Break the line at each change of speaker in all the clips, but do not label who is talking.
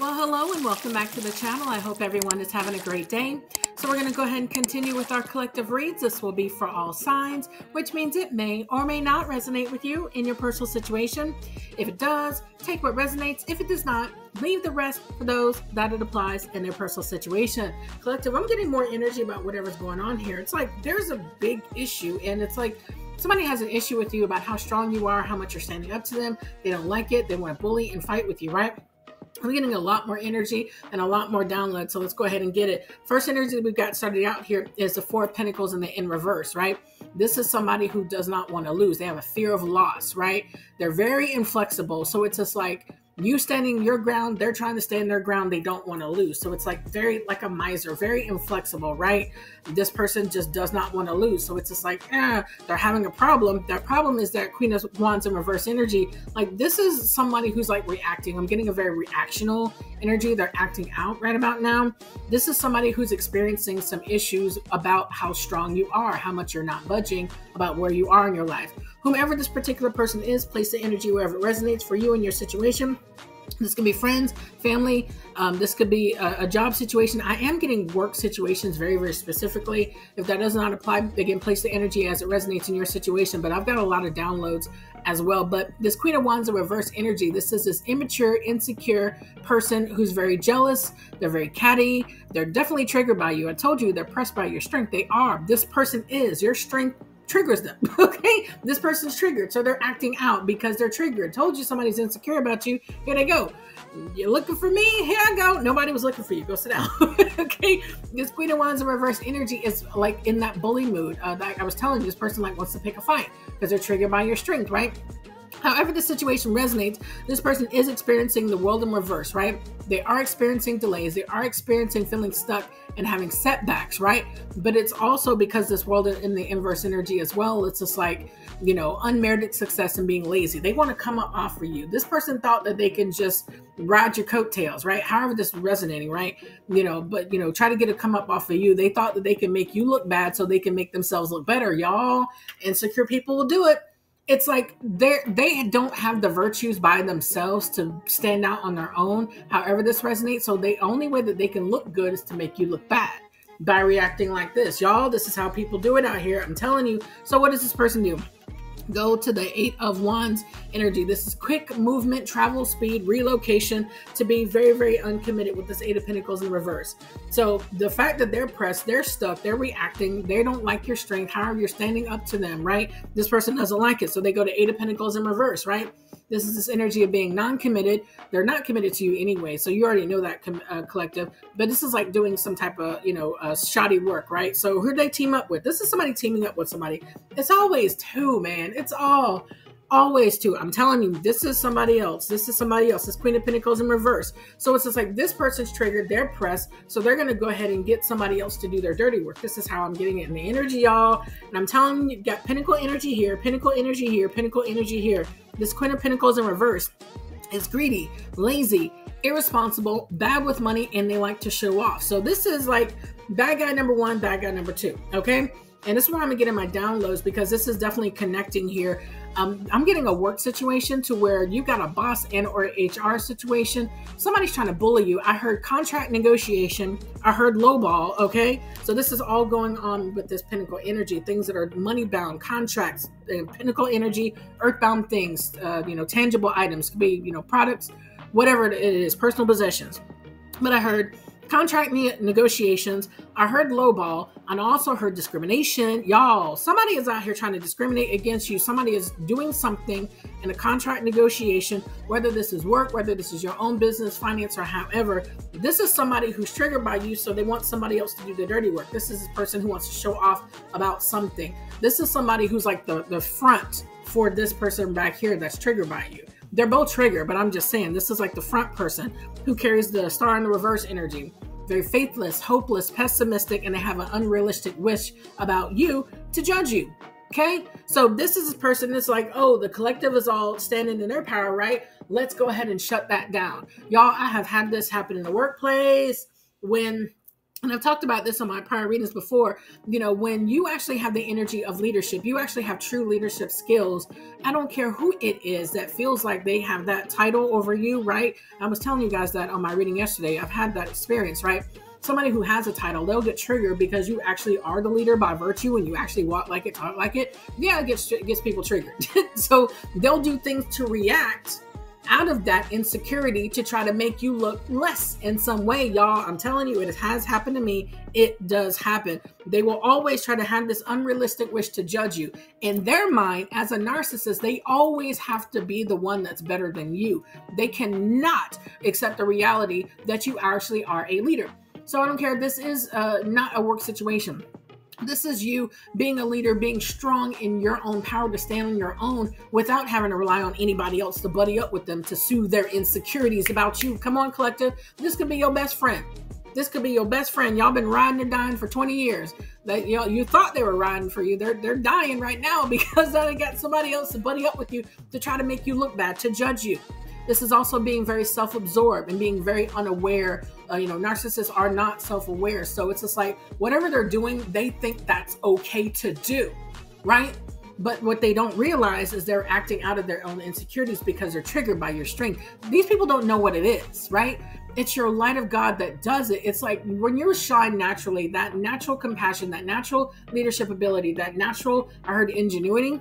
Well, hello and welcome back to the channel. I hope everyone is having a great day. So we're going to go ahead and continue with our collective reads. This will be for all signs, which means it may or may not resonate with you in your personal situation. If it does, take what resonates. If it does not, leave the rest for those that it applies in their personal situation. Collective, I'm getting more energy about whatever's going on here. It's like there's a big issue and it's like somebody has an issue with you about how strong you are, how much you're standing up to them. They don't like it. They want to bully and fight with you, right? I'm getting a lot more energy and a lot more download. So let's go ahead and get it. First energy we've got started out here is the Four of Pentacles in the in reverse, right? This is somebody who does not want to lose. They have a fear of loss, right? They're very inflexible. So it's just like, you standing your ground, they're trying to stand their ground. They don't want to lose. So it's like very like a miser, very inflexible, right? This person just does not want to lose. So it's just like, eh, they're having a problem. Their problem is that Queen of Wands in reverse energy. Like this is somebody who's like reacting. I'm getting a very reactional energy. They're acting out right about now. This is somebody who's experiencing some issues about how strong you are, how much you're not budging, about where you are in your life. Whomever this particular person is, place the energy wherever it resonates for you and your situation. This can be friends, family. Um, this could be a, a, job situation. I am getting work situations very, very specifically. If that does not apply, again, place the energy as it resonates in your situation. But I've got a lot of downloads as well. But this Queen of Wands, a reverse energy. This is this immature, insecure person who's very jealous. They're very catty. They're definitely triggered by you. I told you they're pressed by your strength. They are. This person is. Your strength triggers them. Okay, this person's triggered, so they're acting out because they're triggered. Told you somebody's insecure about you. Here they go. You're looking for me? Here I go. Nobody was looking for you. Go sit down. okay, this Queen of Wands in reverse energy is like in that bully mood. Uh, that I was telling you, this person like wants to pick a fight because they're triggered by your strength, right? However, the situation resonates, this person is experiencing the world in reverse, right? They are experiencing delays, they are experiencing feeling stuck and having setbacks, right? But it's also because this world in the inverse energy as well, it's just like, you know, unmerited success and being lazy. They want to come up off for you. This person thought that they can just ride your coattails, right? However, this is resonating, right? You know, but you know, try to get a come up off of you. They thought that they can make you look bad so they can make themselves look better, y'all. Insecure people will do it it's like they they don't have the virtues by themselves to stand out on their own however this resonates. So the only way that they can look good is to make you look bad by reacting like this. Y'all this is how people do it out here. I'm telling you. So what does this person do go to the eight of wands energy. This is quick movement travel speed relocation to be very very uncommitted with this eight of pentacles in reverse. So the fact that they're pressed they're stuck they're reacting they don't like your strength however you're standing up to them right? This person doesn't like it so they go to eight of pentacles in reverse right this is this energy of being non-committed. They're not committed to you anyway, so you already know that com- uh, collective. But this is like doing some type of you know uh, shoddy work, right? So who do they team up with? This is somebody teaming up with somebody. It's always two, man. It's all always two. I'm telling you, this is somebody else. This is somebody else. This Queen of Pentacles in reverse. So it's just like this person's triggered, they're pressed. So they're going to go ahead and get somebody else to do their dirty work. This is how I'm getting it in the energy, y'all. And I'm telling you, you got Pinnacle energy here, Pinnacle energy here, Pinnacle energy here. This Queen of Pentacles in reverse is greedy, lazy, irresponsible, bad with money, and they like to show off. So this is like bad guy number one, bad guy number two. Okay. And this is why I'm getting my downloads because this is definitely connecting here. Um, I'm getting a work situation to where you've got a boss and or HR situation. Somebody's trying to bully you. I heard contract negotiation. I heard lowball. Okay, so this is all going on with this pinnacle energy. Things that are money bound, contracts, pinnacle energy, earthbound things. Uh, you know, tangible items could be you know products, whatever it is, personal possessions. But I heard contract ne- negotiations. I heard lowball. I also heard discrimination. Y'all, somebody is out here trying to discriminate against you. Somebody is doing something in a contract negotiation, whether this is work, whether this is your own business, finance, or however. This is somebody who's triggered by you, so they want somebody else to do the dirty work. This is a person who wants to show off about something. This is somebody who's like the, the front for this person back here that's triggered by you they're both trigger, but I'm just saying this is like the front person who carries the star in the reverse energy. Very faithless, hopeless, pessimistic, and they have an unrealistic wish about you to judge you. Okay, so this is a person that's like, oh, the collective is all standing in their power, right? Let's go ahead and shut that down. Y'all, I have had this happen in the workplace when and I've talked about this on my prior readings before, you know, when you actually have the energy of leadership, you actually have true leadership skills. I don't care who it is that feels like they have that title over you, right? I was telling you guys that on my reading yesterday. I've had that experience, right? Somebody who has a title, they'll get triggered because you actually are the leader by virtue and you actually walk like it, talk like it. Yeah, it gets, it gets people triggered. so they'll do things to react out of that insecurity to try to make you look less in some way, y'all. I'm telling you, it has happened to me. It does happen. They will always try to have this unrealistic wish to judge you. In their mind, as a narcissist, they always have to be the one that's better than you. They cannot accept the reality that you actually are a leader. So I don't care. This is uh, not a work situation. This is you being a leader, being strong in your own power to stand on your own without having to rely on anybody else to buddy up with them to soothe their insecurities about you. Come on, collective. This could be your best friend. This could be your best friend. Y'all been riding and dying for 20 years. That you know, you thought they were riding for you. They're they're dying right now because they got somebody else to buddy up with you to try to make you look bad, to judge you. This is also being very self-absorbed and being very unaware uh, you know, narcissists are not self aware. So it's just like whatever they're doing, they think that's okay to do, right? But what they don't realize is they're acting out of their own insecurities because they're triggered by your strength. These people don't know what it is, right? It's your light of God that does it. It's like when you're shine naturally, that natural compassion, that natural leadership ability, that natural, I heard ingenuity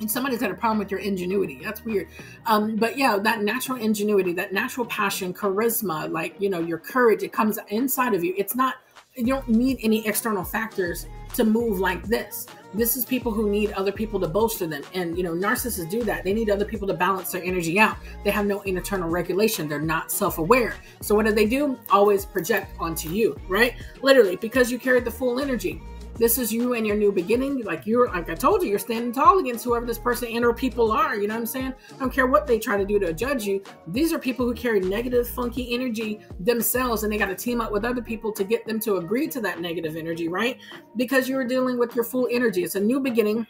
and somebody's got a problem with your ingenuity. That's weird. Um, but yeah that natural ingenuity that natural passion charisma like you know your courage it comes inside of you. It's not you don't need any external factors to move like this. This is people who need other people to bolster them. And you know narcissists do that. They need other people to balance their energy out. They have no internal regulation. They're not self-aware. So what do they do? Always project onto you right? Literally because you carry the full energy this is you and your new beginning. Like you're, like I told you, you're standing tall against whoever this person and or people are. You know what I'm saying? I don't care what they try to do to judge you. These are people who carry negative, funky energy themselves, and they got to team up with other people to get them to agree to that negative energy, right? Because you're dealing with your full energy. It's a new beginning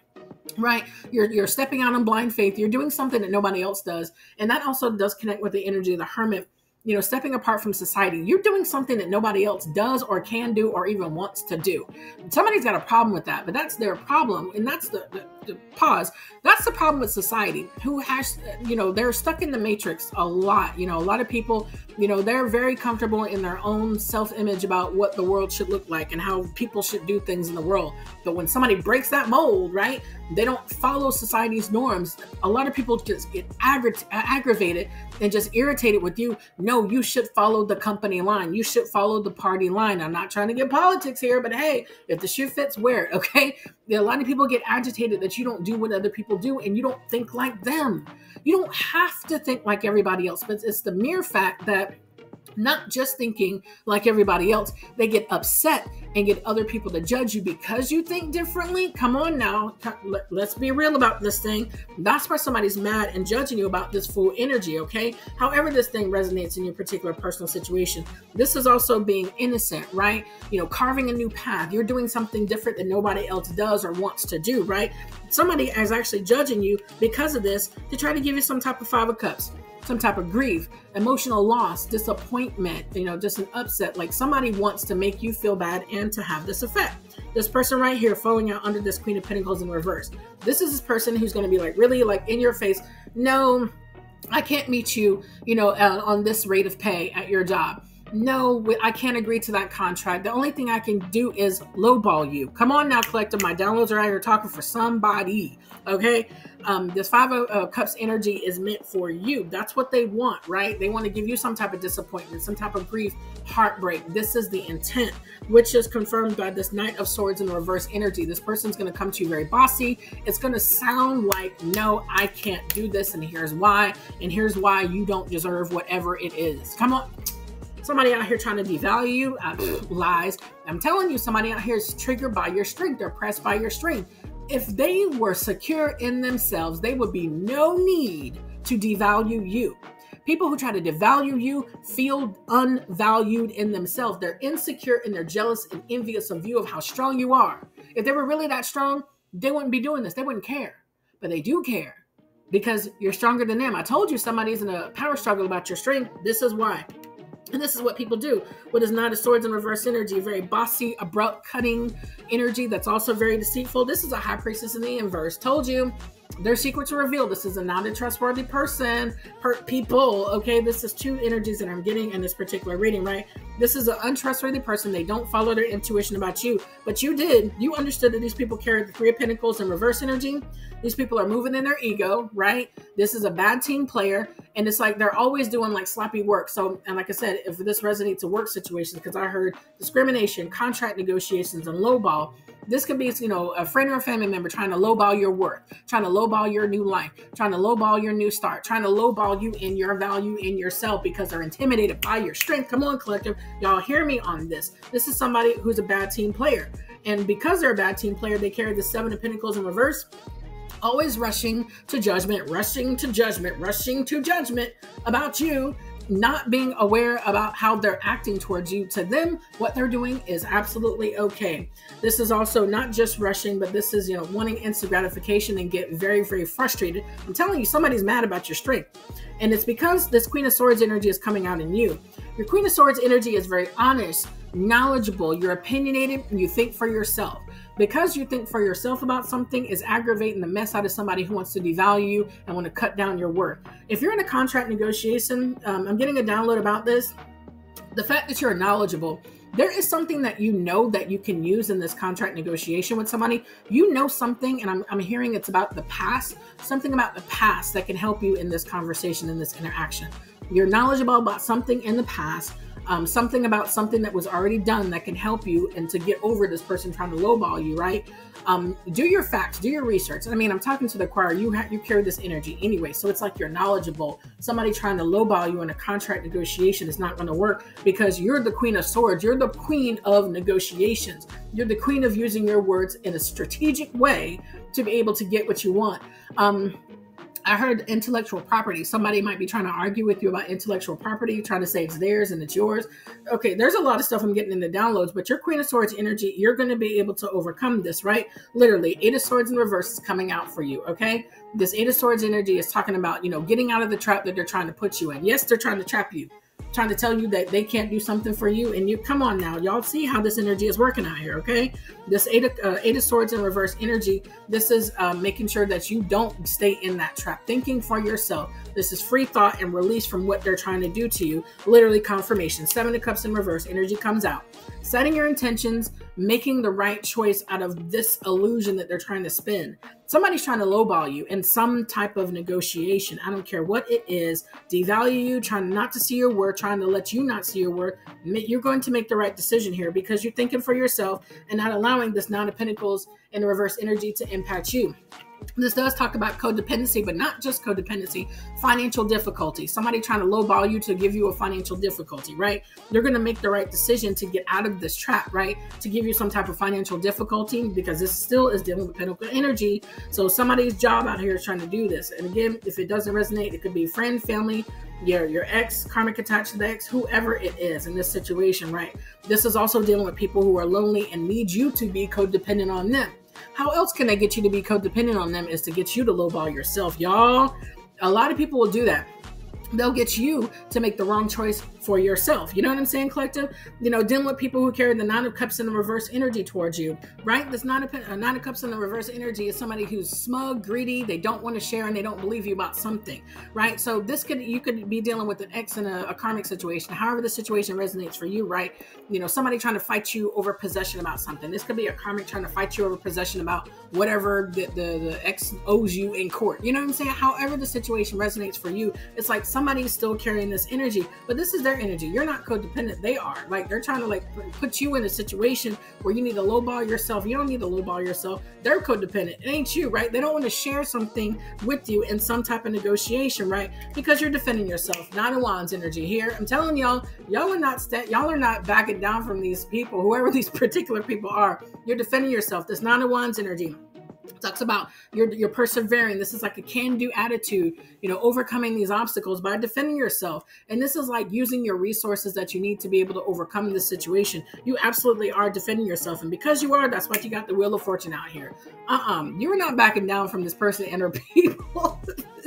right you're you're stepping out on blind faith you're doing something that nobody else does and that also does connect with the energy of the hermit you know, stepping apart from society. You're doing something that nobody else does or can do or even wants to do. Somebody's got a problem with that, but that's their problem. And that's the, the, pause. That's the problem with society who has, you know, they're stuck in the matrix a lot. You know, a lot of people, you know, they're very comfortable in their own self image about what the world should look like and how people should do things in the world. But when somebody breaks that mold, right, they don't follow society's norms. A lot of people just get aggra- aggravated and just irritated with you. No, you should follow the company line. You should follow the party line. I'm not trying to get politics here, but hey, if the shoe fits, wear it. Okay. A lot of people get agitated that you don't do what other people do and you don't think like them. You don't have to think like everybody else, but it's the mere fact that not just thinking like everybody else. They get upset and get other people to judge you because you think differently. Come on now, let's be real about this thing. That's why somebody's mad and judging you about this full energy, okay? However, this thing resonates in your particular personal situation. This is also being innocent, right? You know, carving a new path. You're doing something different that nobody else does or wants to do, right? Somebody is actually judging you because of this to try to give you some type of five of cups some type of grief, emotional loss, disappointment, you know, just an upset. Like somebody wants to make you feel bad and to have this effect. This person right here falling out under this Queen of Pentacles in reverse. This is this person who's going to be like really like in your face. No, I can't meet you, you know, uh, on this rate of pay at your job no, I can't agree to that contract. The only thing I can do is lowball you. Come on now, collective. My downloads are out here talking for somebody. Okay. Um, this five of uh, cups energy is meant for you. That's what they want, right? They want to give you some type of disappointment, some type of grief, heartbreak. This is the intent, which is confirmed by this Knight of Swords in reverse energy. This person's going to come to you very bossy. It's going to sound like, no, I can't do this, and here's why, and here's why you don't deserve whatever it is. Come on somebody out here trying to devalue you. Uh, lies. I'm telling you, somebody out here is triggered by your strength. They're pressed by your strength. If they were secure in themselves, there would be no need to devalue you. People who try to devalue you feel unvalued in themselves. They're insecure and they're jealous and envious of you of how strong you are. If they were really that strong, they wouldn't be doing this. They wouldn't care. But they do care because you're stronger than them. I told you somebody's in a power struggle about your strength. This is why. And this is what people do. What is Knight of Swords in reverse energy? Very bossy, abrupt, cutting energy that's also very deceitful. This is a high priestess in the inverse. Told you their secrets are revealed. This is a not a trustworthy person, hurt people. Okay, this is two energies that I'm getting in this particular reading, right? This is an untrustworthy person. They don't follow their intuition about you, but you did. You understood that these people carry the Three of Pentacles in reverse energy. These people are moving in their ego, right? This is a bad team player, and it's like they're always doing like sloppy work. So, and like I said, if this resonates to work situations, because I heard discrimination, contract negotiations, and lowball this could be, you know, a friend or a family member trying to lowball your worth, trying to lowball your new life, trying to lowball your new start, trying to lowball you in your value in yourself because they're intimidated by your strength. Come on, collective. Y'all hear me on this. This is somebody who's a bad team player. And because they're a bad team player, they carry the seven of pentacles in reverse always rushing to judgment, rushing to judgment, rushing to judgment about you not being aware about how they're acting towards you to them what they're doing is absolutely okay. This is also not just rushing but this is you know wanting instant gratification and get very very frustrated. I'm telling you somebody's mad about your strength. And it's because this queen of swords energy is coming out in you. Your queen of swords energy is very honest knowledgeable you're opinionated and you think for yourself because you think for yourself about something is aggravating the mess out of somebody who wants to devalue you and want to cut down your worth. If you're in a contract negotiation, um, I'm getting a download about this. The fact that you're knowledgeable, there is something that you know that you can use in this contract negotiation with somebody. You know something, and I'm, I'm hearing it's about the past, something about the past that can help you in this conversation, in this interaction. You're knowledgeable about something in the past um, something about something that was already done that can help you and to get over this person trying to lowball you, right? Um, do your facts, do your research. I mean, I'm talking to the choir. You have you carry this energy anyway, so it's like you're knowledgeable. Somebody trying to lowball you in a contract negotiation is not going to work because you're the queen of swords. You're the queen of negotiations. You're the queen of using your words in a strategic way to be able to get what you want. Um, I heard intellectual property. Somebody might be trying to argue with you about intellectual property, trying to say it's theirs and it's yours. Okay, there's a lot of stuff I'm getting in the downloads, but your Queen of Swords energy, you're going to be able to overcome this, right? Literally, Eight of Swords in reverse is coming out for you, okay? This Eight of Swords energy is talking about, you know, getting out of the trap that they're trying to put you in. Yes, they're trying to trap you trying to tell you that they can't do something for you and you come on now y'all see how this energy is working out here okay? This eight of, uh, eight of swords in reverse energy this is uh, making sure that you don't stay in that trap thinking for yourself. This is free thought and release from what they're trying to do to you literally confirmation. Seven of cups in reverse energy comes out. Setting your intentions making the right choice out of this illusion that they're trying to spin somebody's trying to lowball you in some type of negotiation. I don't care what it is, devalue you, trying not to see your worth, trying to let you not see your worth. You're going to make the right decision here because you're thinking for yourself and not allowing this nine of pentacles and reverse energy to impact you. This does talk about codependency, but not just codependency, financial difficulty. Somebody trying to lowball you to give you a financial difficulty, right? You're going to make the right decision to get out of this trap, right? To give you some type of financial difficulty because this still is dealing with pentacle energy. So somebody's job out here is trying to do this. And again, if it doesn't resonate, it could be friend, family, your your ex, karmic attached to the ex, whoever it is in this situation, right? This is also dealing with people who are lonely and need you to be codependent on them. How else can they get you to be codependent on them is to get you to lowball yourself, y'all. A lot of people will do that they'll get you to make the wrong choice for yourself. You know what I'm saying, collective? You know, dealing with people who carry the nine of cups in the reverse energy towards you, right? This nine of, uh, nine of cups in the reverse energy is somebody who's smug, greedy, they don't want to share, and they don't believe you about something, right? So this could you could be dealing with an ex in a, a karmic situation, however the situation resonates for you, right? You know, somebody trying to fight you over possession about something. This could be a karmic trying to fight you over possession about whatever the, the, the ex owes you in court. You know what I'm saying? However the situation resonates for you, it's like somebody's still carrying this energy, but this is their energy. You're not codependent. They are. Like they're trying to like put you in a situation where you need to lowball yourself. You don't need to lowball yourself. They're codependent. It ain't you, right? They don't want to share something with you in some type of negotiation, right? Because you're defending yourself. Nine of Wands energy here. I'm telling y'all, y'all are not st- y'all are not backing down from these people, whoever these particular people are. You're defending yourself. This Nine of Wands energy talks about you're, you're persevering. This is like a can-do attitude you know overcoming these obstacles by defending yourself. And this is like using your resources that you need to be able to overcome this situation. You absolutely are defending yourself. And because you are that's why you got the wheel of fortune out here. Uh-uh you're not backing down from this person and her people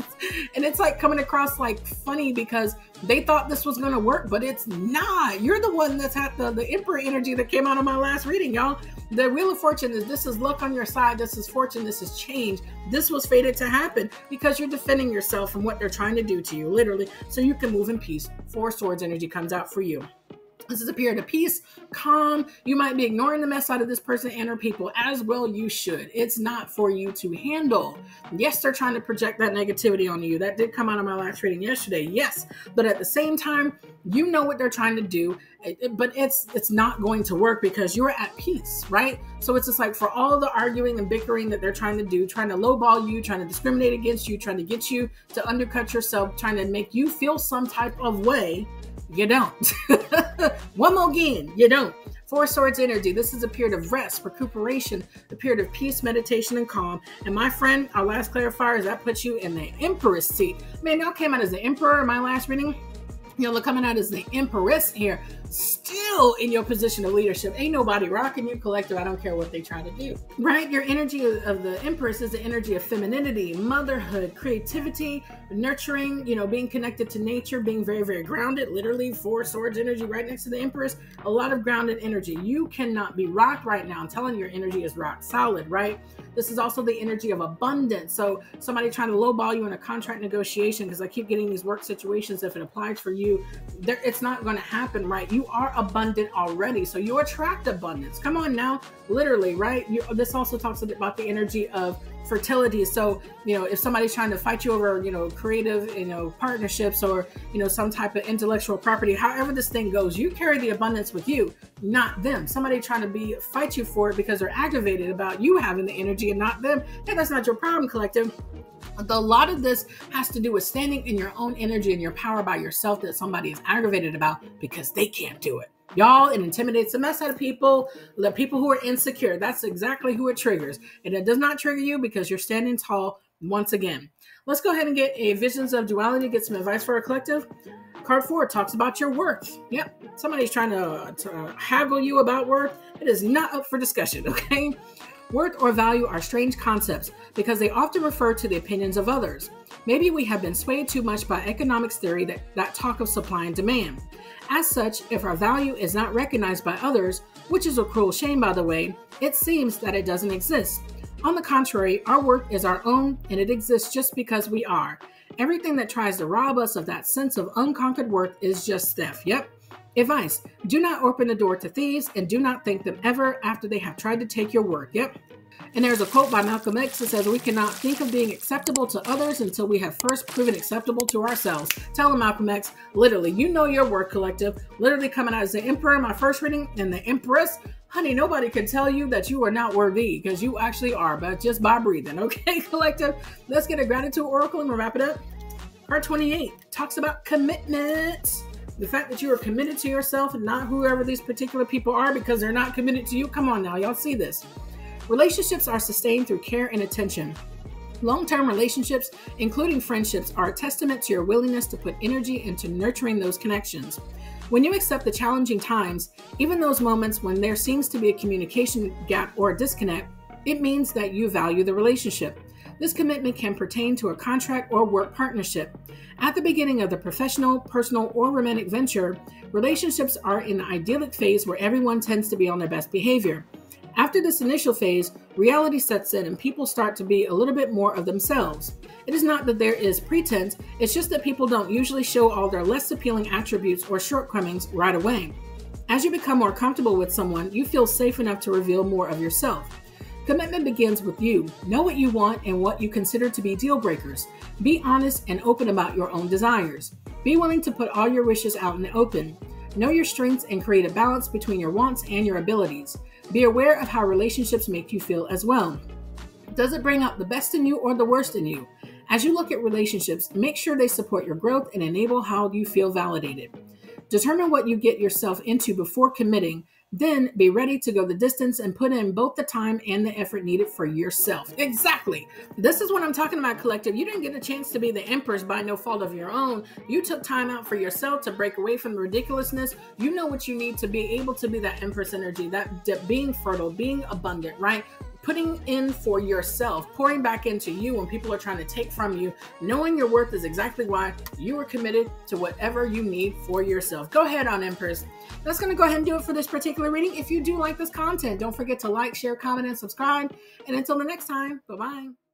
and it's like coming across like funny because they thought this was going to work, but it's not. You're the one that's had the, the emperor energy that came out of my last reading, y'all. The wheel of fortune is this is luck on your side. This is fortune. This is change. This was fated to happen because you're defending yourself from what they're trying to do to you, literally, so you can move in peace. Four swords energy comes out for you. This is a period of peace, calm. You might be ignoring the mess out of this person and her people as well you should. It's not for you to handle. Yes, they're trying to project that negativity on you. That did come out of my last reading yesterday. Yes, but at the same time, you know what they're trying to do, eh, eh, but it's it's not going to work because you're at peace, right? So it's just like for all the arguing and bickering that they're trying to do, trying to lowball you, trying to discriminate against you, trying to get you to undercut yourself, trying to make you feel some type of way you don't. One more again, you don't. Four Swords energy. This is a period of rest, recuperation, a period of peace, meditation, and calm. And my friend, our last clarifier is that puts you in the Empress seat. Man, y'all came out as the Emperor in my last reading. Y'all are coming out as the Empress here still in your position of leadership. Ain't nobody rocking your collective. I don't care what they try to do. Right? Your energy of the Empress is the energy of femininity, motherhood, creativity, nurturing, you know, being connected to nature, being very, very grounded. Literally, four swords energy right next to the Empress. A lot of grounded energy. You cannot be rocked right now. I'm telling you, your energy is rock solid, right? This is also the energy of abundance. So somebody trying to lowball you in a contract negotiation, because I keep getting these work situations. If it applies for you, it's not going to happen, right? You you are abundant already. So you attract abundance. Come on now, literally, right? You, this also talks about the energy of fertility. So, you know, if somebody's trying to fight you over, you know, creative, you know, partnerships or, you know, some type of intellectual property, however this thing goes, you carry the abundance with you, not them. Somebody trying to be fight you for it because they're aggravated about you having the energy and not them. Hey, that's not your problem, collective a lot of this has to do with standing in your own energy and your power by yourself that somebody is aggravated about because they can't do it. Y'all, it intimidates the mess out of people, the people who are insecure. That's exactly who it triggers. And it does not trigger you because you're standing tall once again. Let's go ahead and get a Visions of Duality, get some advice for our collective. Card four talks about your worth. Yep, somebody's trying to, to haggle you about worth. It is not up for discussion, okay? Worth or value are strange concepts because they often refer to the opinions of others. Maybe we have been swayed too much by economics theory that, that talk of supply and demand. As such, if our value is not recognized by others, which is a cruel shame by the way, it seems that it doesn't exist. On the contrary, our worth is our own and it exists just because we are. Everything that tries to rob us of that sense of unconquered worth is just theft. Yep, Advice Do not open the door to thieves and do not thank them ever after they have tried to take your work. Yep. And there's a quote by Malcolm X that says, We cannot think of being acceptable to others until we have first proven acceptable to ourselves. Tell him, Malcolm X, literally, you know your work collective, literally coming out as the emperor my first reading and the empress. Honey, nobody can tell you that you are not worthy because you actually are, but just by breathing. Okay, collective. Let's get a gratitude oracle and we'll wrap it up. Part 28 talks about commitment the fact that you are committed to yourself and not whoever these particular people are because they're not committed to you. Come on now, y'all see this. Relationships are sustained through care and attention. Long term relationships, including friendships, are a testament to your willingness to put energy into nurturing those connections. When you accept the challenging times, even those moments when there seems to be a communication gap or a disconnect, it means that you value the relationship. This commitment can pertain to a contract or work partnership. At the beginning of the professional, personal, or romantic venture, relationships are in the idyllic phase where everyone tends to be on their best behavior. After this initial phase, reality sets in and people start to be a little bit more of themselves. It is not that there is pretense, it's just that people don't usually show all their less appealing attributes or shortcomings right away. As you become more comfortable with someone, you feel safe enough to reveal more of yourself. Commitment begins with you. Know what you want and what you consider to be deal breakers. Be honest and open about your own desires. Be willing to put all your wishes out in the open. Know your strengths and create a balance between your wants and your abilities. Be aware of how relationships make you feel as well. Does it bring out the best in you or the worst in you? As you look at relationships, make sure they support your growth and enable how you feel validated. Determine what you get yourself into before committing then be ready to go the distance and put in both the time and the effort needed for yourself. Exactly. This is what I'm talking about, collective. You didn't get a chance to be the empress by no fault of your own. You took time out for yourself to break away from the ridiculousness. You know what you need to be able to be that empress energy, that being fertile, being abundant, right? Putting in for yourself, pouring back into you when people are trying to take from you, knowing your worth is exactly why you are committed to whatever you need for yourself. Go ahead on Empress. That's going to go ahead and do it for this particular reading. If you do like this content, don't forget to like, share, comment, and subscribe. And until the next time, bye bye.